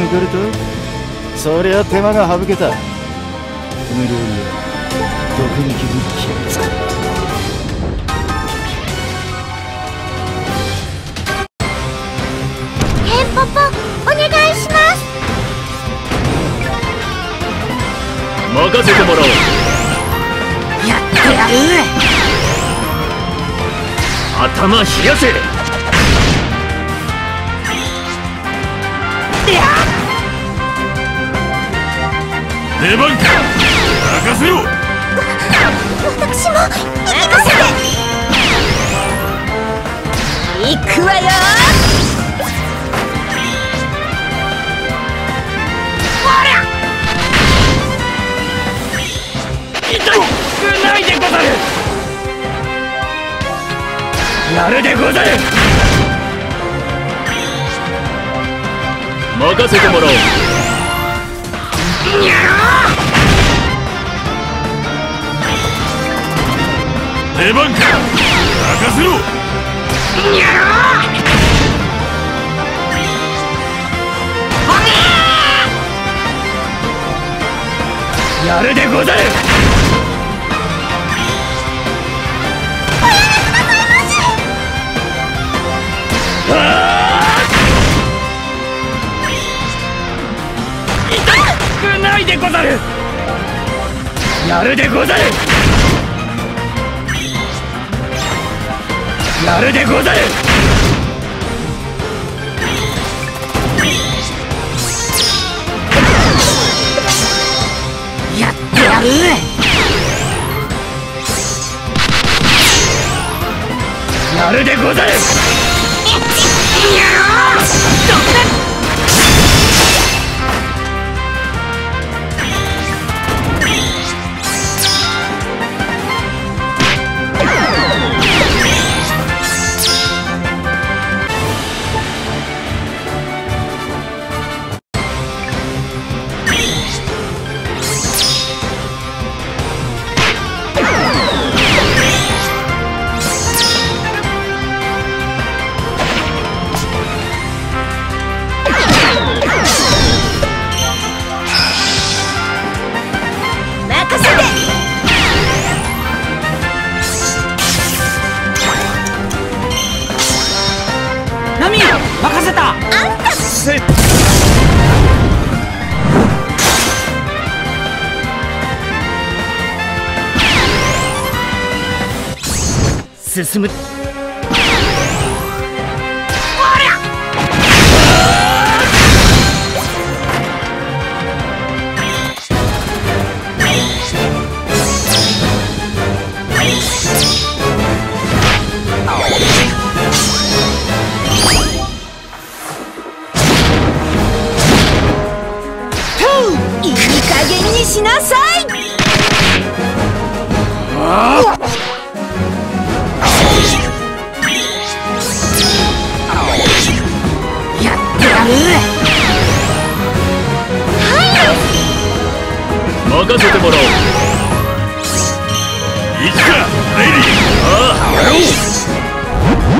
を抜かれたそりゃ手間が省けた。この料理は毒に気づき決めつヘンポポお願いします。任せてもらおう。やってやる。頭冷やせ出番か任せろ。私も行かせて行くわよ。痛くないでござる。やるでござる。任せてもらおう出番か。任せろ？やるでござるやるでござる。やるでござる。やってやるやるでござる。任任せた。あんた。せ進むしなさい。やってやる。任せてもらおう。行くかレイリー。ああ。やろう